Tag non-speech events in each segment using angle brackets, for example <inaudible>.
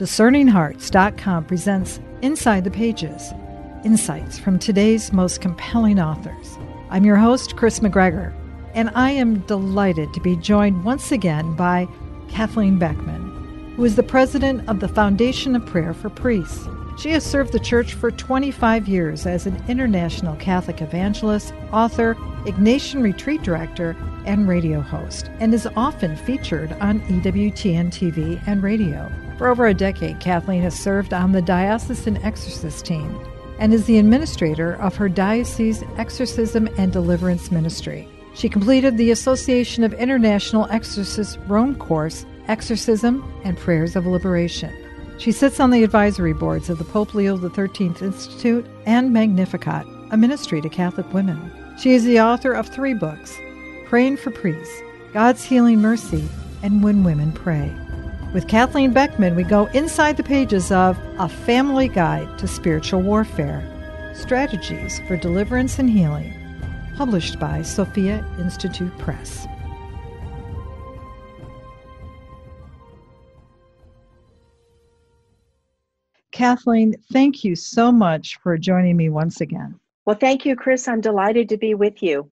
DiscerningHearts.com presents Inside the Pages Insights from today's most compelling authors. I'm your host, Kris McGregor, and I am delighted to be joined once again by Kathleen Beckman, who is the president of the Foundation of Prayer for Priests. She has served the church for 25 years as an international Catholic evangelist, author, Ignatian retreat director, and radio host, and is often featured on EWTN TV and radio. For over a decade, Kathleen has served on the diocesan exorcist team and is the administrator of her diocese exorcism and deliverance ministry. She completed the Association of International Exorcists Rome course, Exorcism and Prayers of Liberation. She sits on the advisory boards of the Pope Leo XIII Institute and Magnificat, a ministry to Catholic women. She is the author of three books Praying for Priests, God's Healing Mercy, and When Women Pray. With Kathleen Beckman, we go inside the pages of A Family Guide to Spiritual Warfare Strategies for Deliverance and Healing, published by Sophia Institute Press. Kathleen, thank you so much for joining me once again. Well, thank you, Kris. I'm delighted to be with you.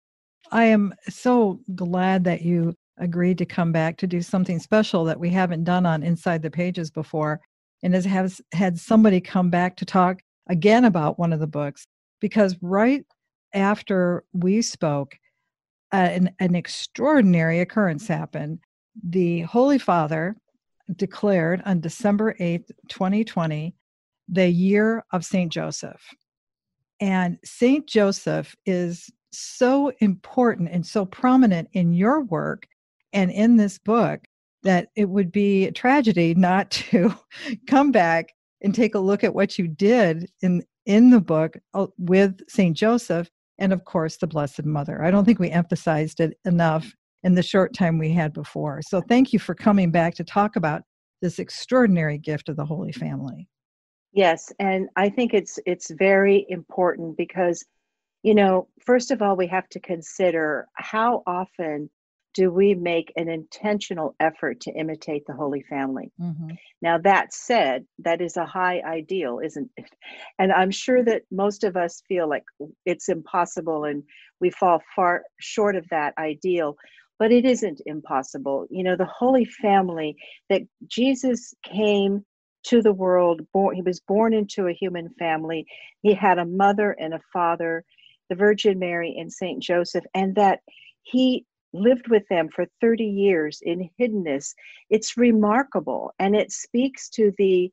I am so glad that you agreed to come back to do something special that we haven't done on Inside the Pages before, and has, had somebody come back to talk again about one of the books. Because right after we spoke, uh, an, an extraordinary occurrence happened. The Holy Father declared on December 8th, 2020, the year of St. Joseph. And St. Joseph is so important and so prominent in your work and in this book that it would be a tragedy not to <laughs> come back and take a look at what you did in in the book uh, with St. Joseph and of course the Blessed Mother. I don't think we emphasized it enough in the short time we had before. So thank you for coming back to talk about this extraordinary gift of the Holy Family. Yes, and I think it's it's very important because you know, first of all we have to consider how often do we make an intentional effort to imitate the Holy Family? Mm-hmm. Now, that said, that is a high ideal, isn't it? And I'm sure that most of us feel like it's impossible and we fall far short of that ideal, but it isn't impossible. You know, the Holy Family that Jesus came to the world, born, he was born into a human family, he had a mother and a father. The Virgin Mary and Saint Joseph, and that he lived with them for 30 years in hiddenness. It's remarkable and it speaks to the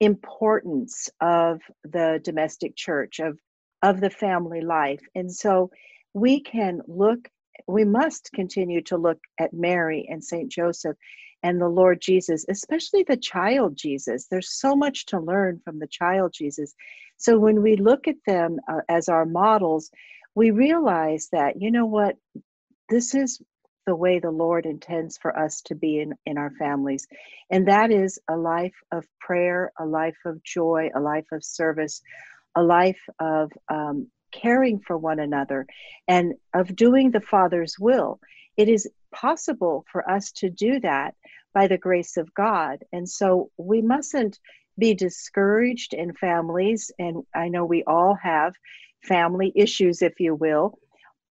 importance of the domestic church, of, of the family life. And so we can look, we must continue to look at Mary and St. Joseph and the Lord Jesus, especially the child Jesus. There's so much to learn from the child Jesus. So when we look at them uh, as our models, we realize that, you know what, this is the way the Lord intends for us to be in, in our families. And that is a life of prayer, a life of joy, a life of service, a life of um, caring for one another, and of doing the Father's will. It is possible for us to do that by the grace of God. And so we mustn't be discouraged in families. And I know we all have family issues, if you will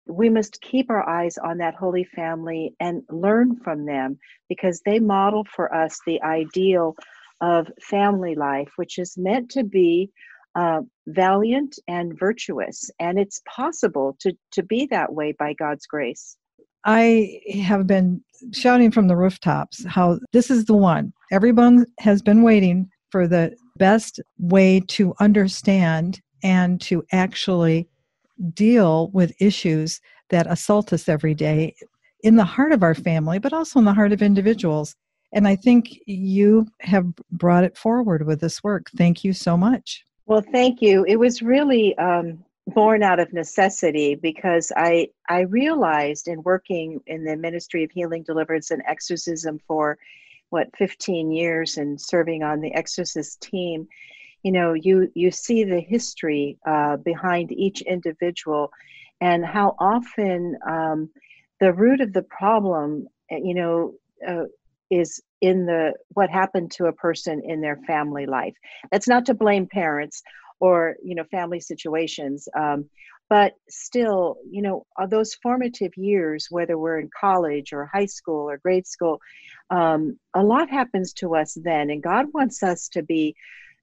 we must keep our eyes on that Holy Family and learn from them because they model for us the ideal of family life, which is meant to be uh, valiant and virtuous. And it's possible to, to be that way by God's grace. I have been shouting from the rooftops how this is the one. Everyone has been waiting for the best way to understand and to actually deal with issues that assault us every day in the heart of our family, but also in the heart of individuals. And I think you have brought it forward with this work. Thank you so much. Well, thank you. It was really um, born out of necessity because I I realized in working in the Ministry of Healing, Deliverance, and Exorcism for what 15 years and serving on the exorcist team you know you you see the history uh, behind each individual and how often um, the root of the problem eh, you know uh, is in the what happened to a person in their family life. That's not to blame parents or you know family situations, um, but still, you know, those formative years, whether we're in college or high school or grade school, um, a lot happens to us then, and God wants us to be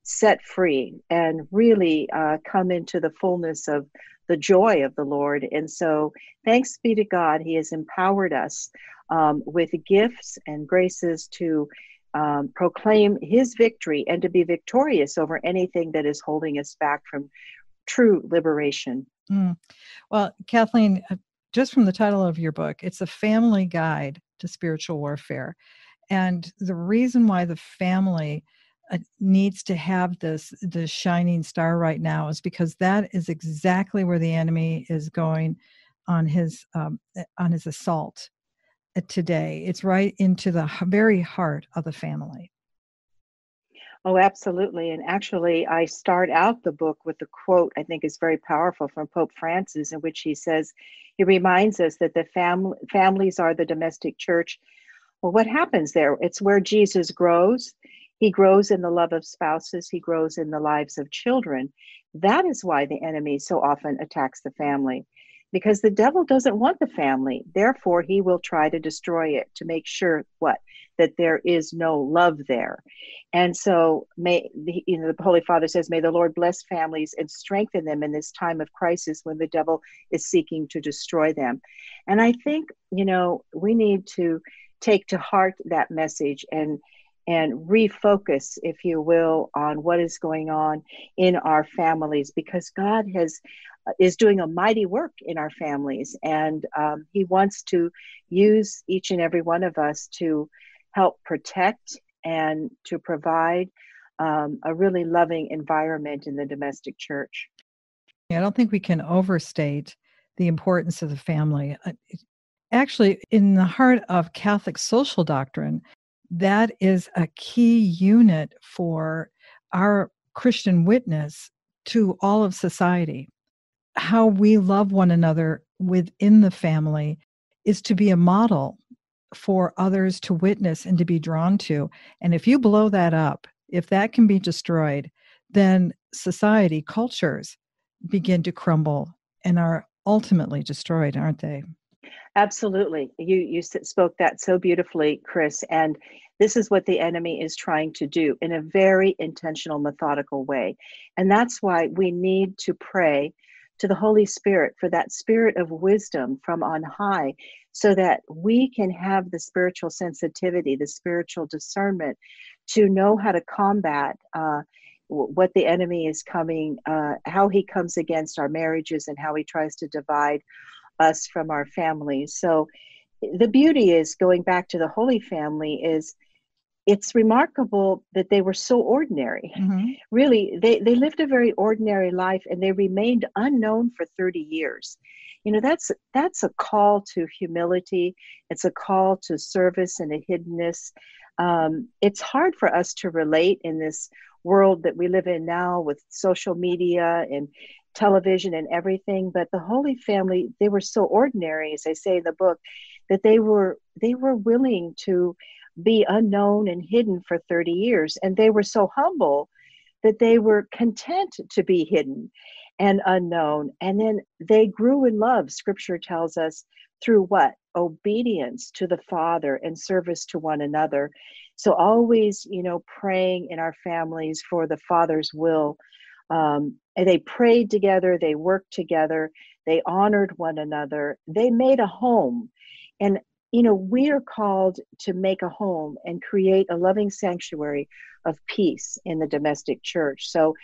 set free and really uh, come into the fullness of the joy of the Lord. And so, thanks be to God, He has empowered us um, with gifts and graces to um, proclaim His victory and to be victorious over anything that is holding us back from true liberation. Mm. Well, Kathleen, uh, just from the title of your book, it's a family guide to spiritual warfare. And the reason why the family needs to have this the shining star right now is because that is exactly where the enemy is going on his um, eh, on his assault uh, today. It's right into the very heart of the family. Oh, absolutely. And actually, I start out the book with a quote I think is very powerful from Pope Francis, in which he says, he reminds us that the fam- families are the domestic church. Well, what happens there? It's where Jesus grows. He grows in the love of spouses, he grows in the lives of children. That is why the enemy so often attacks the family because the devil doesn't want the family. Therefore, he will try to destroy it to make sure what that there is no love there. And so, may you know the Holy Father says, "May the Lord bless families and strengthen them in this time of crisis when the devil is seeking to destroy them." And I think you know we need to take to heart that message and and refocus, if you will, on what is going on in our families because God has uh, is doing a mighty work in our families, and um, He wants to use each and every one of us to help protect and to provide um, a really loving environment in the domestic church. I don't think we can overstate the importance of the family. Uh, actually, in the heart of Catholic social doctrine, that is a key unit for our Christian witness to all of society. How we love one another within the family is to be a model for others to witness and to be drawn to. And if you blow that up, if that can be destroyed, then society, cultures begin to crumble and are ultimately destroyed, aren't they? Absolutely. You you spoke that so beautifully, Kris, and this is what the enemy is trying to do in a very intentional methodical way. And that's why we need to pray to the Holy Spirit for that spirit of wisdom from on high so that we can have the spiritual sensitivity, the spiritual discernment to know how to combat uh, what the enemy is coming, uh, how he comes against our marriages, and how he tries to divide us from our families. So the beauty is going back to the Holy Family is it's remarkable that they were so ordinary. <laughs> Mm-hmm. Really, they, they lived a very ordinary life and they remained unknown for 30 years. You know, that's that's a call to humility. It's a call to service and a hiddenness. Um, it's hard for us to relate in this world that we live in now with social media and television and everything but the holy family they were so ordinary as i say in the book that they were they were willing to be unknown and hidden for 30 years. And they were so humble that they were content to be hidden and unknown. And then they grew in love scripture tells us through what? Obedience to the father and service to one another. So always you know praying in our families for the father's will um, they prayed together, they worked together, they honored one another, they made a home. And, you know, we are called to make a home and create a loving sanctuary of peace in the domestic church. So,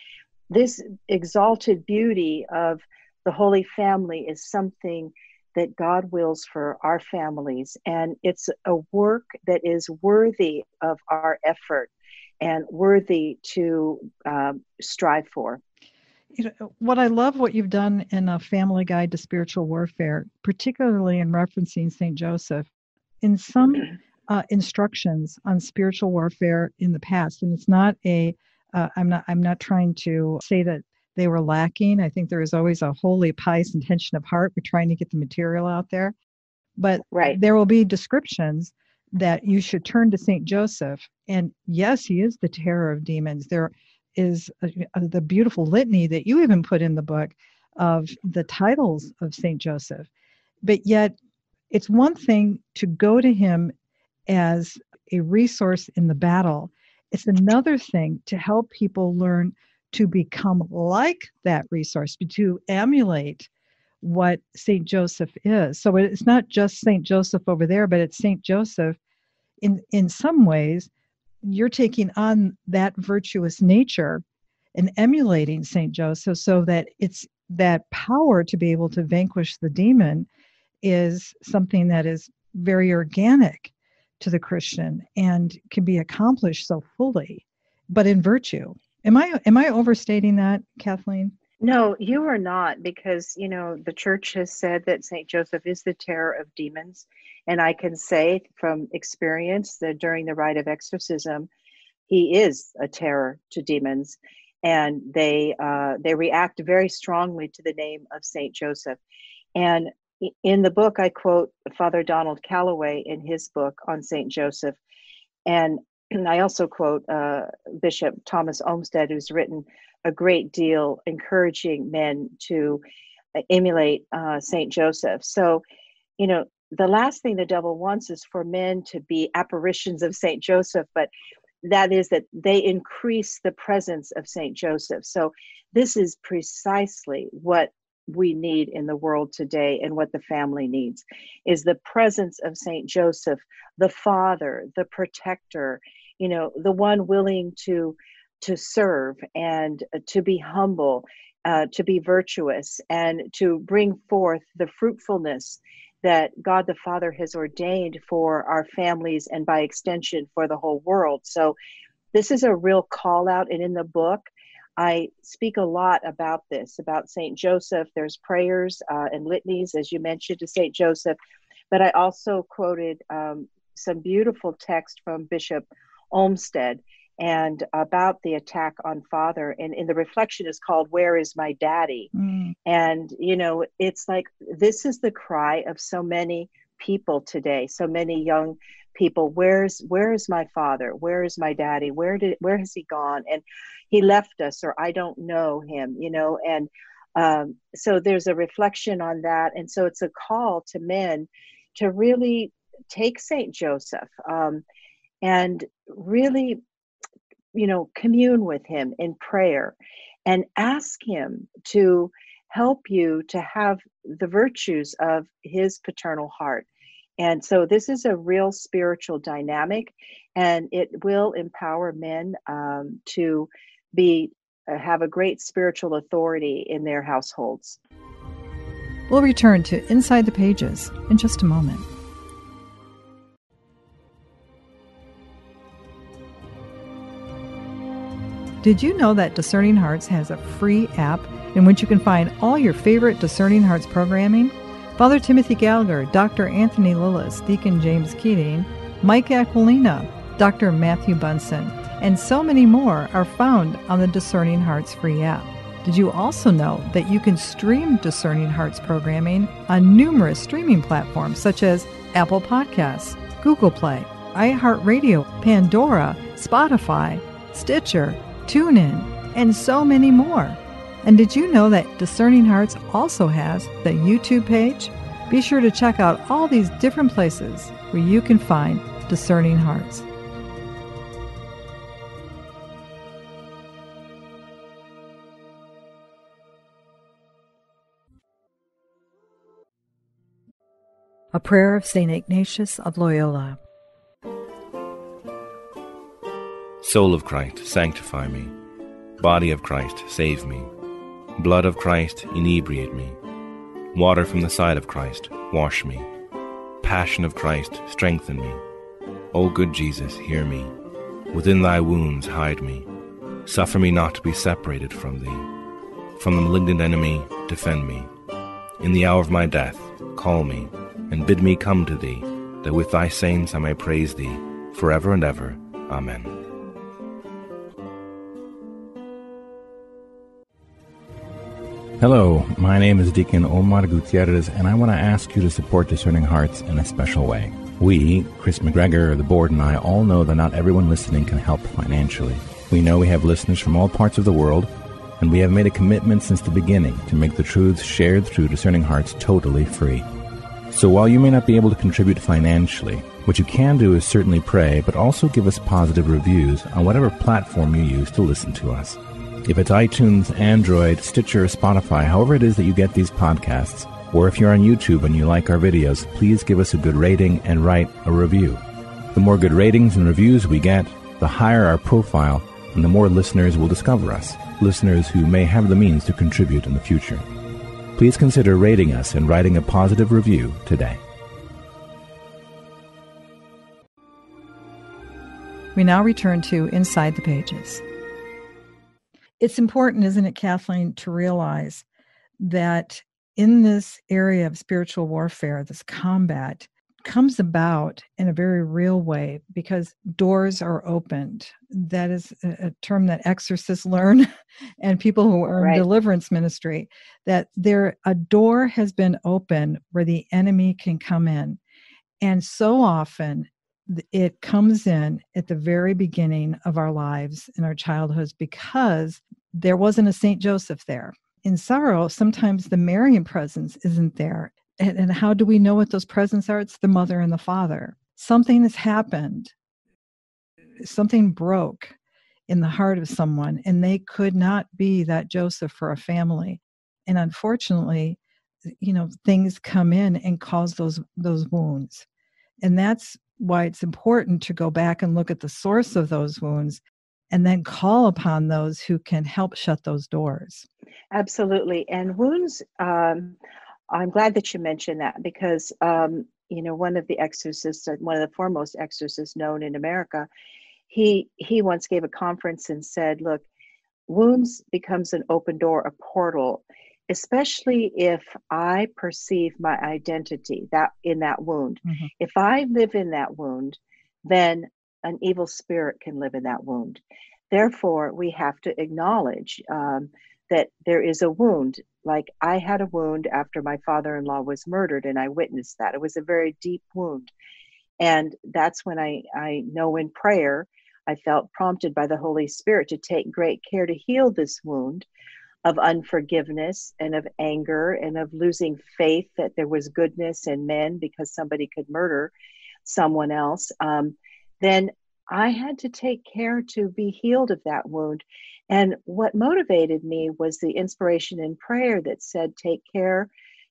this exalted beauty of the Holy Family is something that God wills for our families. And it's a work that is worthy of our effort and worthy to um, strive for. You know, what I love what you've done in a family guide to spiritual warfare, particularly in referencing St. Joseph, in some uh, instructions on spiritual warfare in the past, and it's not a. uh, not I'm not trying to say that they were lacking. I think there is always a holy, pious intention of heart. We're trying to get the material out there, but right. there will be descriptions that you should turn to Saint Joseph. And yes, he is the terror of demons. There is a, a, the beautiful litany that you even put in the book of the titles of Saint Joseph. But yet, it's one thing to go to him as a resource in the battle. It's another thing to help people learn to become like that resource, to emulate what St. Joseph is. So it's not just St. Joseph over there, but it's St. Joseph in, in some ways. You're taking on that virtuous nature and emulating St. Joseph so that it's that power to be able to vanquish the demon is something that is very organic to the Christian and can be accomplished so fully, but in virtue. Am I am I overstating that, Kathleen? No, you are not, because you know the church has said that Saint Joseph is the terror of demons, and I can say from experience that during the rite of exorcism, he is a terror to demons, and they uh, they react very strongly to the name of Saint Joseph. And in the book, I quote Father Donald Calloway in his book on Saint Joseph, and and I also quote uh, Bishop Thomas Olmsted, who's written a great deal encouraging men to uh, emulate uh, Saint Joseph. So, you know, the last thing the devil wants is for men to be apparitions of Saint Joseph, but that is that they increase the presence of Saint Joseph. So, this is precisely what we need in the world today and what the family needs is the presence of Saint Joseph, the father, the protector, you know, the one willing to to serve and to be humble, uh, to be virtuous, and to bring forth the fruitfulness that God the Father has ordained for our families and by extension for the whole world. So, this is a real call out. And in the book, I speak a lot about this, about St. Joseph. There's prayers uh, and litanies, as you mentioned, to St. Joseph. But I also quoted um, some beautiful text from Bishop Olmsted and about the attack on father. And, in the reflection is called where is my daddy? Mm. and you know it's like this is the cry of so many people today so many young people. Where's where is my father? Where is my daddy? Where did where has he gone? And he left us or i don't know him you know? And um, so there's a reflection on that. And so it's a call to men to really take saint joseph um, and really you know commune with him in prayer and ask him to help you to have the virtues of his paternal heart and so this is a real spiritual dynamic, and it will empower men um, to be uh, have a great spiritual authority in their households. We'll return to Inside the Pages in just a moment. Did you know that Discerning Hearts has a free app in which you can find all your favorite Discerning Hearts programming? Father Timothy Gallagher, Dr. Anthony Lilles, Deacon James Keating, Mike Aquilina, Dr. Matthew Bunson, and so many more are found on the Discerning Hearts free app. Did you also know that you can stream Discerning Hearts programming on numerous streaming platforms such as Apple Podcasts, Google Play, iHeartRadio, Pandora, Spotify, Stitcher, TuneIn, and so many more? And did you know that Discerning Hearts also has the YouTube page? Be sure to check out all these different places where you can find Discerning Hearts. A prayer of St. Ignatius of Loyola. Soul of Christ, sanctify me. Body of Christ, save me. Blood of Christ, inebriate me. Water from the side of Christ, wash me. Passion of Christ, strengthen me. O good Jesus, hear me. Within thy wounds hide me. Suffer me not to be separated from thee. From the malignant enemy, defend me. In the hour of my death, call me, and bid me come to thee, that with thy saints I may praise thee, forever and ever. Amen. Hello, my name is Deacon Omar Gutierrez, and I want to ask you to support Discerning Hearts in a special way. We, Kris McGregor, the board, and I all know that not everyone listening can help financially. We know we have listeners from all parts of the world, and we have made a commitment since the beginning to make the truths shared through Discerning Hearts totally free. So while you may not be able to contribute financially, what you can do is certainly pray, but also give us positive reviews on whatever platform you use to listen to us. If it's iTunes, Android, Stitcher, Spotify, however it is that you get these podcasts, or if you're on YouTube and you like our videos, please give us a good rating and write a review. The more good ratings and reviews we get, the higher our profile and the more listeners will discover us, listeners who may have the means to contribute in the future. Please consider rating us and writing a positive review today. We now return to Inside the Pages. It's important, isn't it, Kathleen, to realize that in this area of spiritual warfare, this combat comes about in a very real way because doors are opened. That is a term that exorcists learn <laughs> and people who are right. in deliverance ministry that there a door has been open where the enemy can come in. And so often it comes in at the very beginning of our lives in our childhoods because there wasn't a St. Joseph there in sorrow, sometimes the Marian presence isn't there. And, and how do we know what those presents are? It's the mother and the father. Something has happened, something broke in the heart of someone, and they could not be that Joseph for a family. And unfortunately, you know, things come in and cause those those wounds. And that's why it's important to go back and look at the source of those wounds and then call upon those who can help shut those doors. Absolutely. And wounds, um, I'm glad that you mentioned that because, um, you know, one of the exorcists, uh, one of the foremost exorcists known in America, he he once gave a conference and said, "Look, wounds becomes an open door, a portal, especially if I perceive my identity that in that wound. Mm-hmm. If I live in that wound, then an evil spirit can live in that wound. Therefore, we have to acknowledge um, that there is a wound. Like I had a wound after my father in law was murdered, and I witnessed that. It was a very deep wound. And that's when I, I know in prayer, I felt prompted by the Holy Spirit to take great care to heal this wound of unforgiveness and of anger and of losing faith that there was goodness in men because somebody could murder someone else. Um, then I had to take care to be healed of that wound. And what motivated me was the inspiration in prayer that said, Take care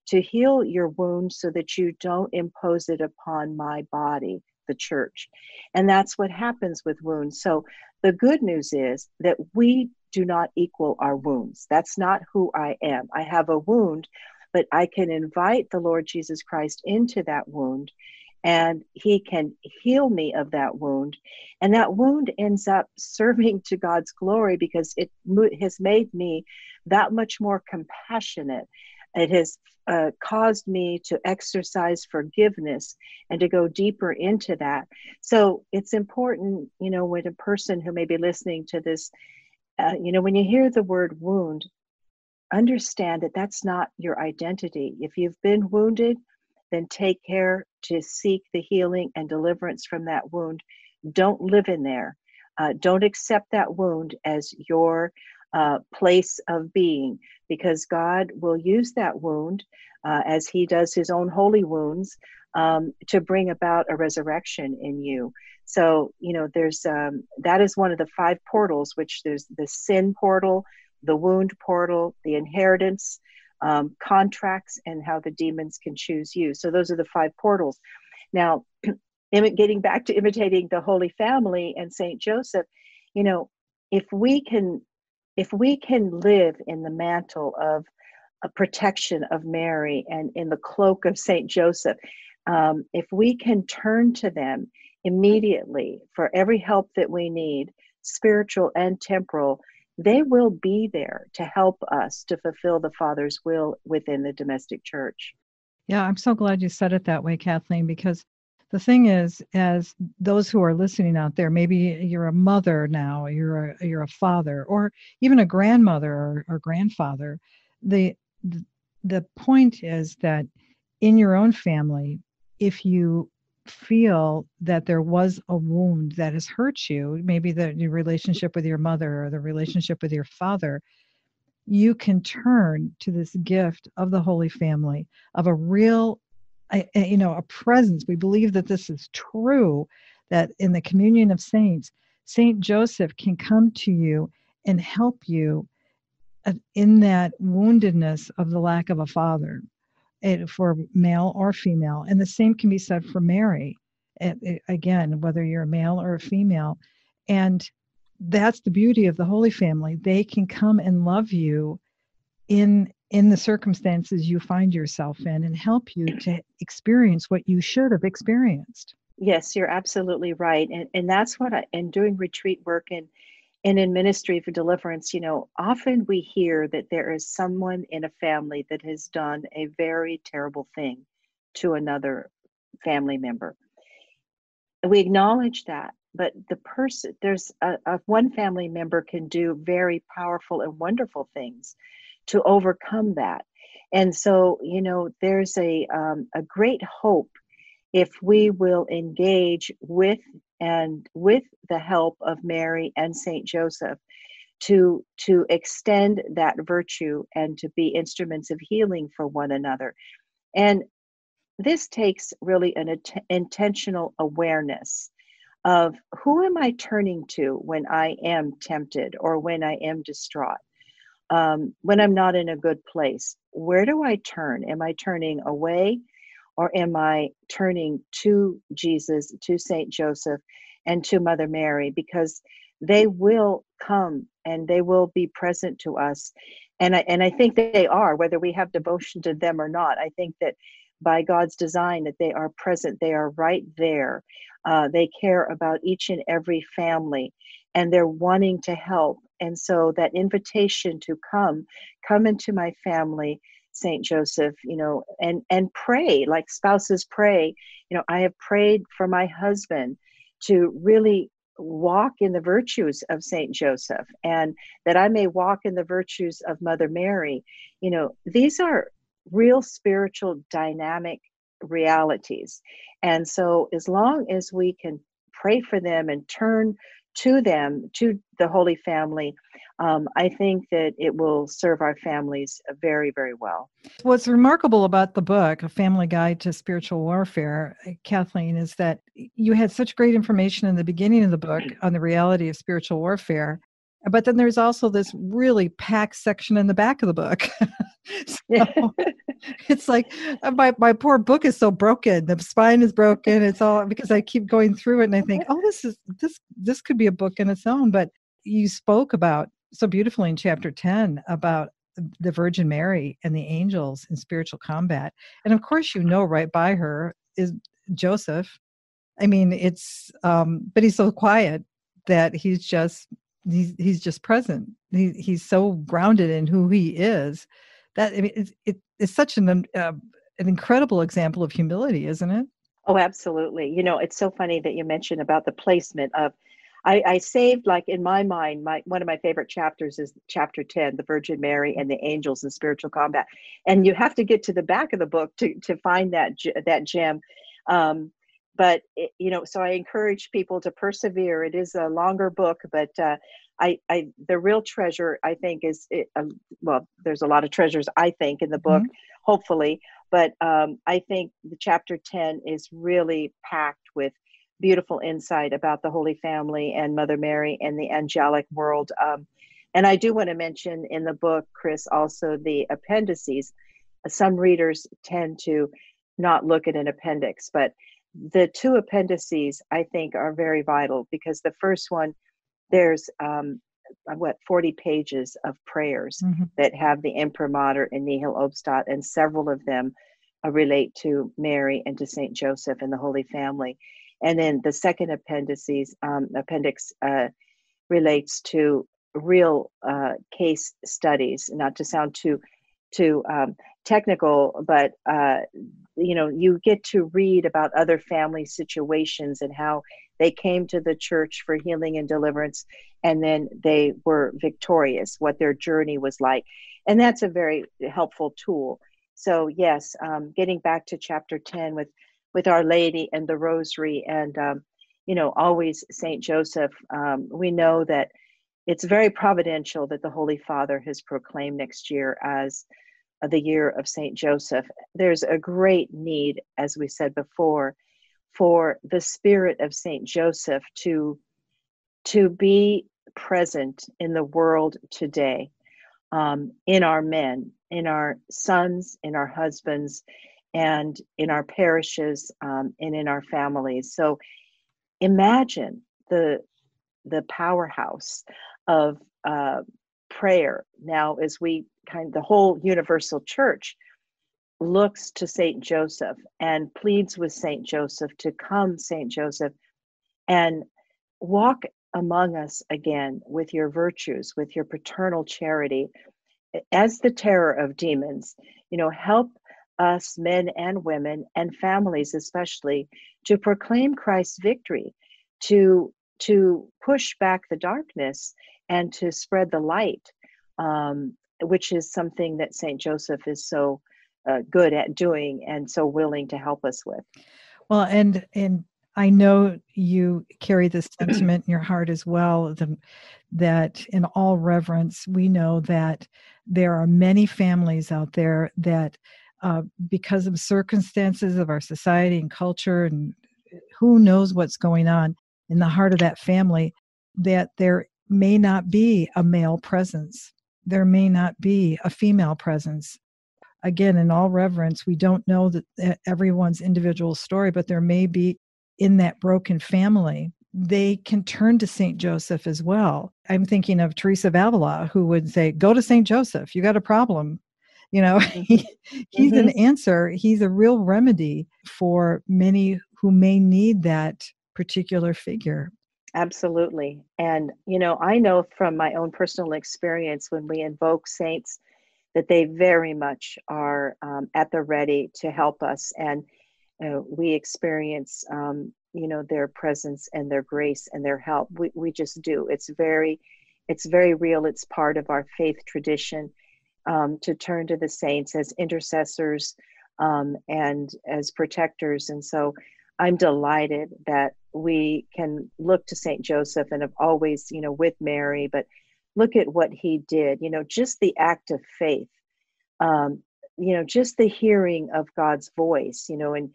to heal your wound so that you don't impose it upon my body, the church. And that's what happens with wounds. So the good news is that we do not equal our wounds. That's not who I am. I have a wound, but I can invite the Lord Jesus Christ into that wound and he can heal me of that wound and that wound ends up <laughs> serving to god's glory because it has made me that much more compassionate it has uh, caused me to exercise forgiveness and to go deeper into that so it's important you know when a person who may be listening to this uh, you know when you hear the word wound understand that that's not your identity if you've been wounded then take care to seek the healing and deliverance from that wound. Don't live in there. Uh, don't accept that wound as your uh, place of being because God will use that wound uh, as He does His own holy wounds um, to bring about a resurrection in you. So, you know, there's um, that is one of the five portals, which there's the sin portal, the wound portal, the inheritance um, contracts and how the demons can choose you. So those are the five portals. Now, <clears throat> getting back to imitating the Holy Family and Saint Joseph, you know, if we can, if we can live in the mantle of a protection of Mary and in the cloak of Saint Joseph, um, if we can turn to them immediately for every help that we need, spiritual and temporal, they will be there to help us to fulfill the Father's will within the domestic church. Yeah, I'm so glad you said it that way, Kathleen, because the thing is, as those who are listening out there, maybe you're a mother now, you're a you're a father, or even a grandmother or, or grandfather. The, the point is that in your own family, if you feel that there was a wound that has hurt you, maybe the your relationship with your mother or the relationship with your father, you can turn to this gift of the Holy Family, of a real, you know, a presence. We believe that this is true, that in the communion of saints, Saint Joseph can come to you and help you uh, in that woundedness of the lack of a father eh, for male or female. And the same can be said for Mary, eh, eh, again, whether you're a male or a female. And that's the beauty of the Holy Family. They can come and love you in in the circumstances you find yourself in and help you <clears throat> to experience what you should have experienced. Yes, you're absolutely right. And and that's what I in doing retreat work and and in ministry for deliverance, you know, often we hear that there is someone in a family that has done a very terrible thing to another family member. We acknowledge that, but the person, there's a, a one family member can do very powerful and wonderful things to overcome that. And so, you know, there's a um, a great hope if we will engage with and with the help of Mary and Saint Joseph to to extend that virtue and to be instruments of healing for one another. And this takes really an att- intentional awareness of who am I turning to when I am tempted or when I am distraught, um, when I'm not in a good place. Where do I turn? Am I turning away? or am I turning to Jesus, to Saint Joseph, and to Mother Mary? Because they will come and they will be present to us. And I, and I think they are, whether we have devotion to them or not. I think that by God's design, that they are present, they are right there. Uh, they care about each and every family, and they're wanting to help. And so that invitation to come, come into my family, Saint Joseph, you know, and and pray like spouses pray. You know, I have prayed for my husband to really walk in the virtues of Saint Joseph and that I may walk in the virtues of Mother Mary. You know, these are real spiritual dynamic realities. And so as long as we can pray for them and turn to them, to the Holy Family, um, I think that it will serve our families very, very well. What's remarkable about the book, A Family Guide to Spiritual Warfare, uh, Kathleen, is that you had such great information in the beginning of the book on the reality of spiritual warfare. But then there's also this really packed section in the back of the book. <laughs> so <laughs> it's like uh, my, my poor book is so broken. The spine is broken. It's all because I keep going through it and I think, oh, this is this this could be a book in its own. But you spoke about so beautifully in chapter 10 about the Virgin Mary and the angels in spiritual combat. And of course, you know, right by her is Joseph. I mean, it's, um, but he's so quiet that he's just, he's, he's just present. He, he's so grounded in who he is that, I mean, it's, it, it's such an, uh, an incredible example of humility, isn't it? Oh, absolutely. You know, it's so funny that you mentioned about the placement of I, I saved like in my mind my one of my favorite chapters is chapter 10 the virgin mary and the angels in spiritual combat and you have to get to the back of the book to, to find that that gem um, but it, you know so i encourage people to persevere it is a longer book but uh, I, I the real treasure i think is it, uh, well there's a lot of treasures i think in the book mm-hmm. hopefully but um, i think the chapter 10 is really packed with beautiful insight about the Holy Family and Mother Mary and the angelic world. Um, and I do want to mention in the book, Kris, also the appendices. Some readers tend to not look at an appendix, but the two appendices I think are very vital because the first one, there's um, what 40 pages of prayers mm-hmm. that have the imprimatur and nihil obstat, and several of them uh, relate to Mary and to Saint Joseph and the Holy Family. And then the second appendices, um, appendix uh, relates to real uh, case studies, not to sound too too um, technical, but uh, you know, you get to read about other family situations and how they came to the church for healing and deliverance, and then they were victorious. What their journey was like, and that's a very helpful tool. So yes, um, getting back to chapter ten with with Our Lady and the Rosary, and um, you know, always Saint Joseph. Um, we know that it's very providential that the Holy Father has proclaimed next year as the year of Saint Joseph. There's a great need, as we said before, for the spirit of Saint Joseph to to be present in the world today, um, in our men, in our sons, in our husbands, and in our parishes um, and in our families. So imagine the the powerhouse of uh, prayer now as we kind of the whole universal church looks to Saint Joseph and pleads with Saint Joseph to come, Saint Joseph, and walk among us again with your virtues, with your paternal charity, as the terror of demons. You know, help us, men and women, and families especially, to proclaim Christ's victory, to to push back the darkness and to spread the light, um, which is something that Saint Joseph is so uh, good at doing and so willing to help us with. Well, and and I know you carry this sentiment in your heart as well. The, that in all reverence, we know that there are many families out there that, uh, because of circumstances of our society and culture, and who knows what's going on in the heart of that family, that there may not be a male presence, there may not be a female presence, again, in all reverence, we don't know that everyone's individual story, but there may be in that broken family. They can turn to St. Joseph as well. I'm thinking of Teresa of Avila, who would say, Go to St. Joseph, you got a problem. You know, <laughs> he, he's mm-hmm. an answer, he's a real remedy for many who may need that particular figure. Absolutely. And, you know, I know from my own personal experience when we invoke saints that they very much are um, at the ready to help us. And uh, we experience, um, you know, their presence and their grace and their help. We, we just do. It's very, it's very real. It's part of our faith tradition um, to turn to the saints as intercessors um, and as protectors. And so I'm delighted that we can look to St. Joseph and have always, you know, with Mary, but look at what he did you know just the act of faith um, you know just the hearing of god's voice you know and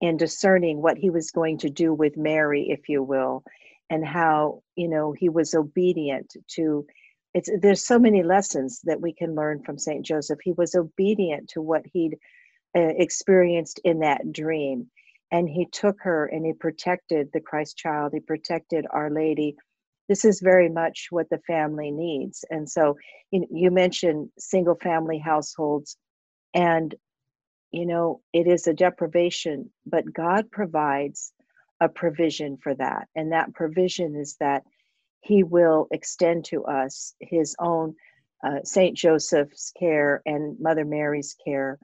and discerning what he was going to do with mary if you will and how you know he was obedient to it's there's so many lessons that we can learn from saint joseph he was obedient to what he'd uh, experienced in that dream and he took her and he protected the christ child he protected our lady this is very much what the family needs. And so you, mentioned single family households, and you know, it is a deprivation, but God provides a provision for that. And that provision is that He will extend to us His own uh, Saint Joseph's care and Mother Mary's care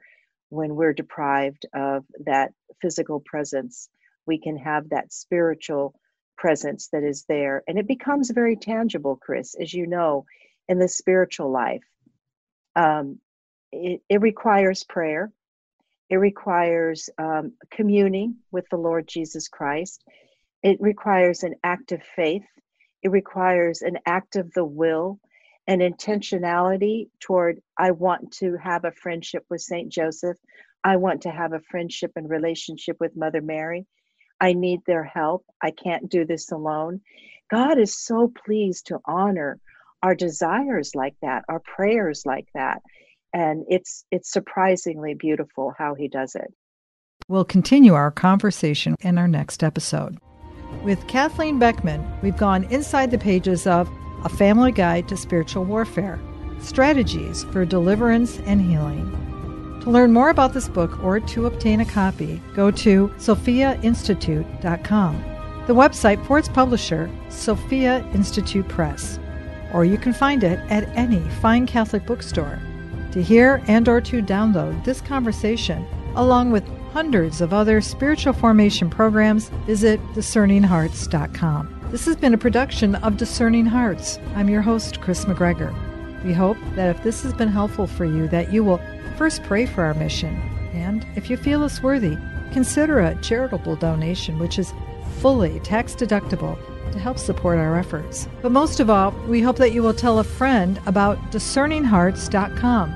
when we're deprived of that physical presence. We can have that spiritual presence that is there. And it becomes very tangible, Kris, as you know, in the spiritual life. Um, it, it, requires prayer, it requires um, communing with the Lord Jesus Christ, it requires an act of faith, it requires an act of the will. An intentionality toward, I want to have a friendship with Saint Joseph. I want to have a friendship and relationship with Mother Mary. I need their help. I can't do this alone. God is so pleased to honor our desires like that, our prayers like that. And it's it's surprisingly beautiful how he does it. We'll continue our conversation in our next episode. With Kathleen Beckman, we've gone inside the pages of A Family Guide to Spiritual Warfare Strategies for Deliverance and Healing. To learn more about this book or to obtain a copy, go to sophiainstitute.com, the website for its publisher, Sophia Institute Press, or you can find it at any fine Catholic bookstore. To hear and or to download this conversation, along with hundreds of other spiritual formation programs, visit discerninghearts.com. This has been a production of Discerning Hearts. I'm your host, Kris McGregor. We hope that if this has been helpful for you, that you will First, pray for our mission. And if you feel us worthy, consider a charitable donation, which is fully tax deductible to help support our efforts. But most of all, we hope that you will tell a friend about discerninghearts.com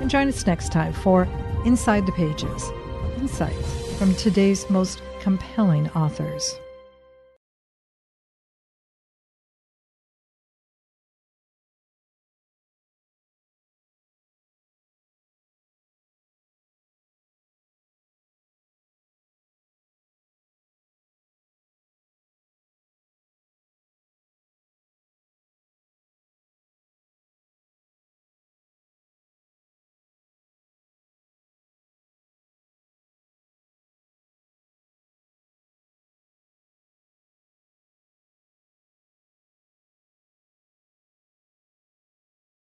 and join us next time for Inside the Pages Insights from today's most compelling authors.